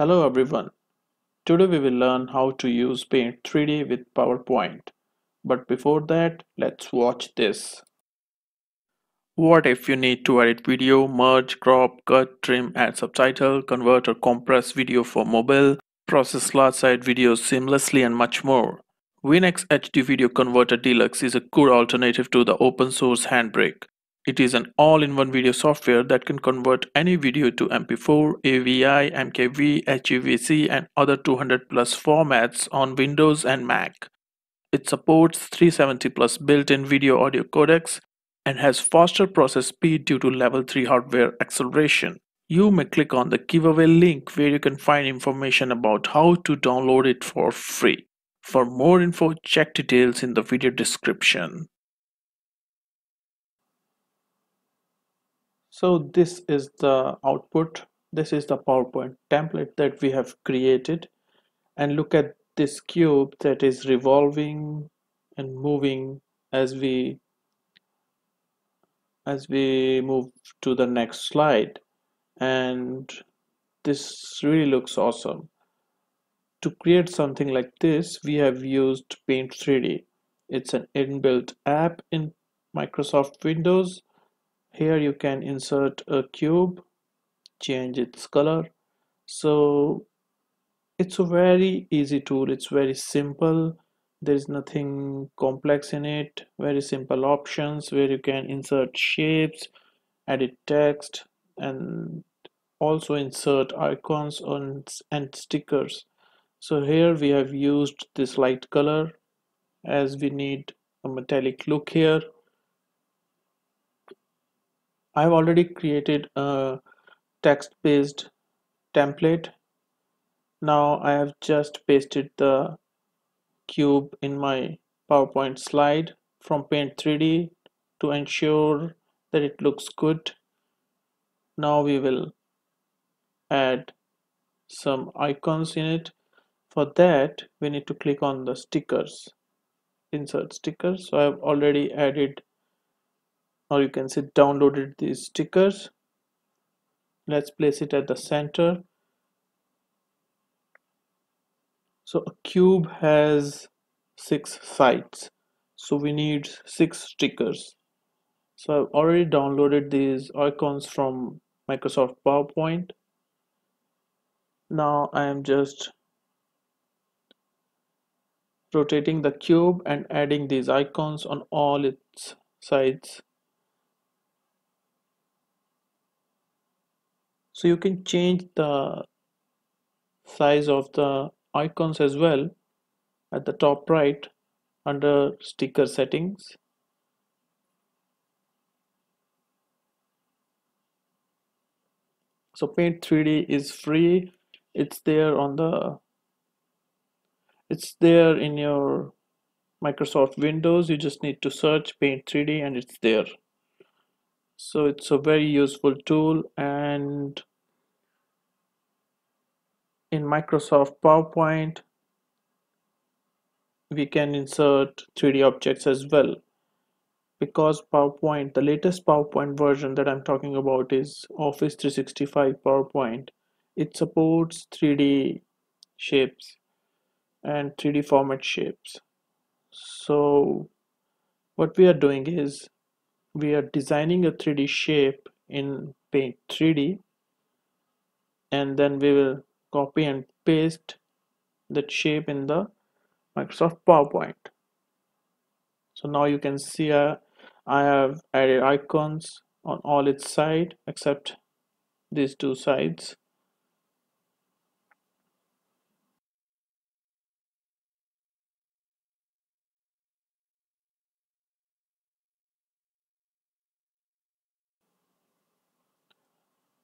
Hello everyone. Today we will learn how to use Paint 3D with PowerPoint. But before that, let's watch this. What if you need to edit video, merge, crop, cut, trim, add subtitle, convert or compress video for mobile, process large size videos seamlessly and much more? WinX HD Video Converter Deluxe is a good alternative to the open source Handbrake. It is an all-in-one video software that can convert any video to MP4, AVI, MKV, HEVC and other 200 plus formats on Windows and Mac. It supports 370 plus built-in video audio codecs and has faster process speed due to level 3 hardware acceleration. You may click on the giveaway link where you can find information about how to download it for free. For more info, check details in the video description. So this is the output. This is the PowerPoint template that we have created. And look at this cube that is revolving and moving as we as we move to the next slide and this really looks awesome to create something like this we have used paint 3d it's an inbuilt app in microsoft windows here you can insert a cube change its color. So it's a very easy tool. It's very simple. There is nothing complex in it. Very simple options where you can insert shapes edit text and also insert icons on and stickers. So here we have used this light color. As we need a metallic look here I've already created a text-based template. Now I have just pasted the cube in my PowerPoint slide from Paint 3D to ensure that it looks good. Now we will add some icons in it. For that we need to click on the stickers insert stickers. So I've already added or you can say downloaded these stickers. Let's place it at the center. So a cube has six sides. So we need six stickers. So I've already downloaded these icons from Microsoft PowerPoint. Now I am just rotating the cube and adding these icons on all its sides so you can change the size of the icons as well at the top right under sticker settings. So paint 3d is free. It's there on the it's there in your Microsoft Windows. You just need to search paint 3d and it's there. So it's a very useful tool and in Microsoft PowerPoint. We can insert 3D objects as well. Because PowerPoint the latest PowerPoint version that I'm talking about is Office 365 PowerPoint. It supports 3D shapes and 3D format shapes. So what we are doing is we are designing a 3D shape in paint 3D and then we will copy and paste that shape in the Microsoft PowerPoint. So now you can see uh, I have added icons on all its side except these two sides.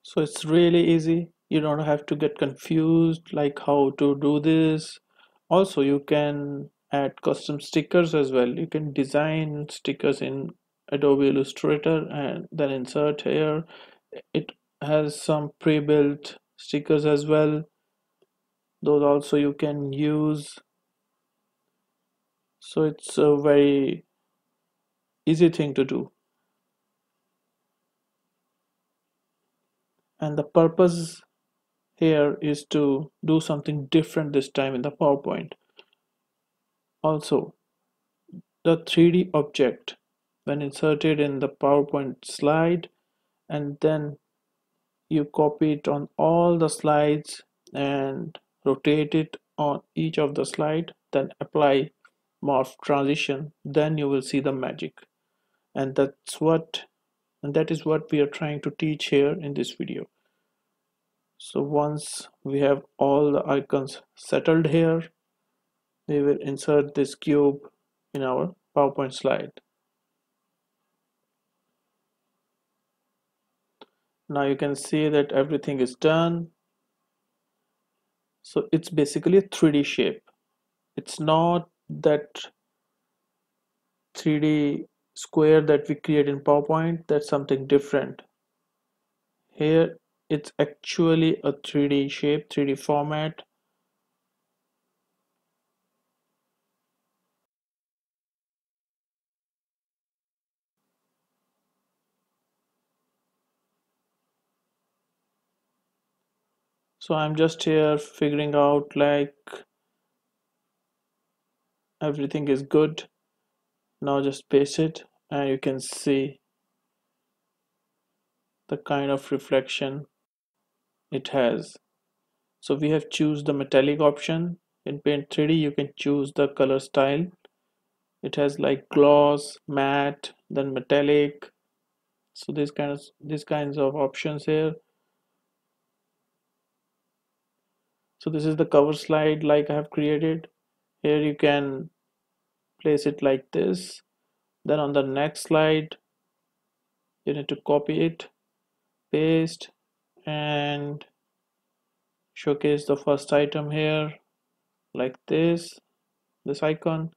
So it's really easy you don't have to get confused like how to do this. Also you can add custom stickers as well. You can design stickers in Adobe Illustrator and then insert here. It has some pre-built stickers as well. Those also you can use. So it's a very easy thing to do. And the purpose here is to do something different this time in the PowerPoint. Also, the 3D object when inserted in the PowerPoint slide and then you copy it on all the slides and rotate it on each of the slide then apply morph transition then you will see the magic and that's what and that is what we are trying to teach here in this video so once we have all the icons settled here we will insert this cube in our PowerPoint slide. Now you can see that everything is done. So it's basically a 3d shape. It's not that 3d square that we create in PowerPoint. That's something different. Here it's actually a 3d shape 3d format. So I'm just here figuring out like everything is good. Now just paste it and you can see the kind of reflection it has. So we have choose the metallic option. In paint 3d you can choose the color style. It has like gloss matte then metallic. So these kinds these kinds of options here. So this is the cover slide like I have created. Here you can place it like this. Then on the next slide you need to copy it paste and showcase the first item here like this this icon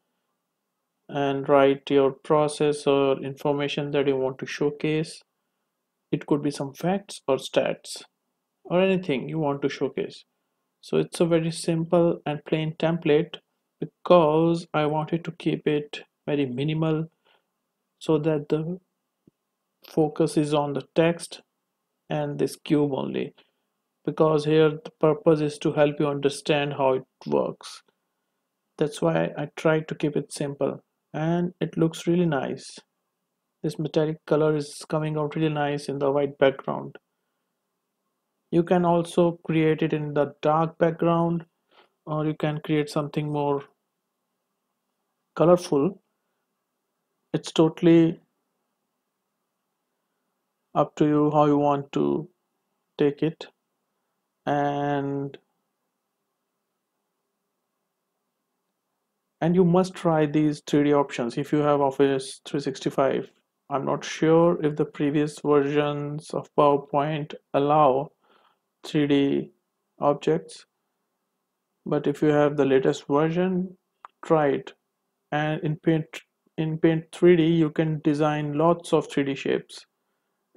and write your process or information that you want to showcase. It could be some facts or stats or anything you want to showcase. So it's a very simple and plain template because I wanted to keep it very minimal so that the focus is on the text and this cube only because here the purpose is to help you understand how it works. That's why I tried to keep it simple and it looks really nice. This metallic color is coming out really nice in the white background. You can also create it in the dark background or you can create something more colorful. It's totally up to you how you want to take it. And and you must try these 3d options. If you have office 365 i'm not sure if the previous versions of powerpoint allow 3D objects but if you have the latest version try it. And in paint in paint 3d you can design lots of 3d shapes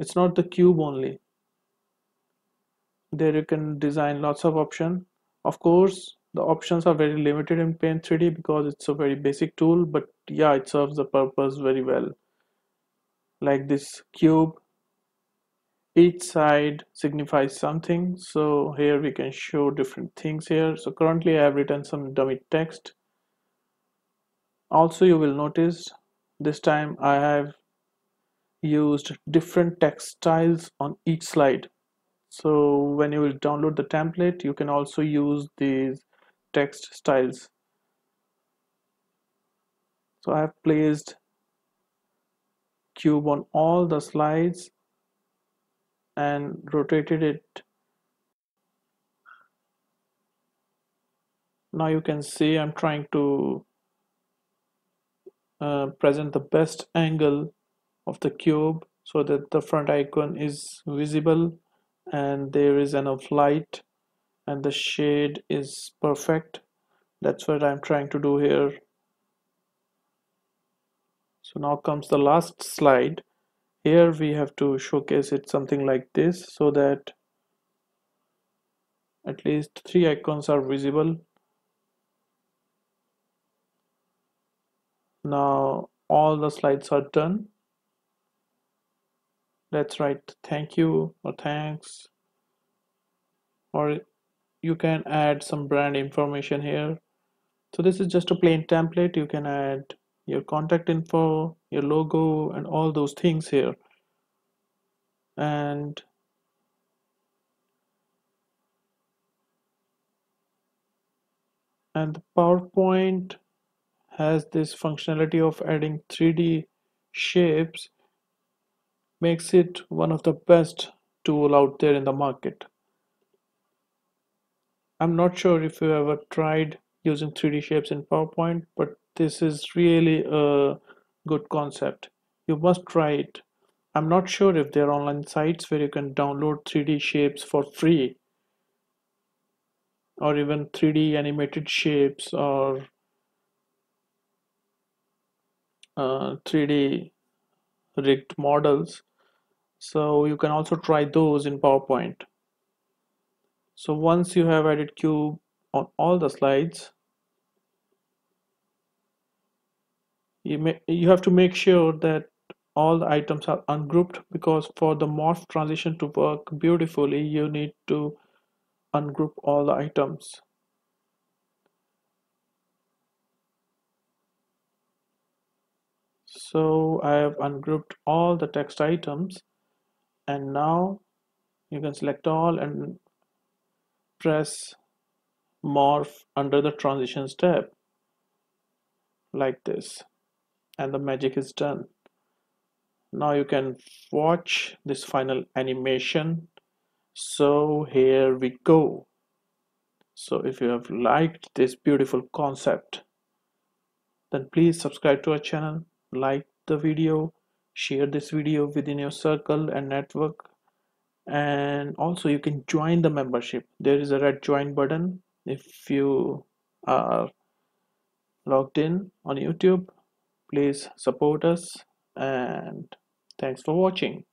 it's not the cube only. There you can design lots of options of course the options are very limited in paint 3d because it's a very basic tool but yeah it serves the purpose very well. Like this cube each side signifies something. So here we can show different things here. So currently I have written some dummy text. Also you will notice this time I have used different text styles on each slide. So when you will download the template you can also use these text styles. So I have placed cube on all the slides and rotated it. Now you can see I'm trying to uh, present the best angle of the cube so that the front icon is visible and there is enough light and the shade is perfect. That's what I'm trying to do here. So now comes the last slide. Here we have to showcase it something like this so that at least three icons are visible. Now all the slides are done let's write thank you or thanks. Or you can add some brand information here. So this is just a plain template. You can add your contact info your logo and all those things here. And and the PowerPoint has this functionality of adding 3D shapes makes it one of the best tool out there in the market. I'm not sure if you ever tried using 3D shapes in PowerPoint but this is really a good concept. You must try it. I'm not sure if there are online sites where you can download 3D shapes for free or even 3D animated shapes or uh, 3D rigged models so you can also try those in PowerPoint. So once you have added cube on all the slides you may you have to make sure that all the items are ungrouped because for the morph transition to work beautifully you need to ungroup all the items. So I have ungrouped all the text items and now you can select all and press morph under the transitions tab like this. And the magic is done. Now you can watch this final animation. So here we go. So if you have liked this beautiful concept then please subscribe to our channel like the video share this video within your circle and network. And also you can join the membership. There is a red join button if you are logged in on youtube. Please support us and thanks for watching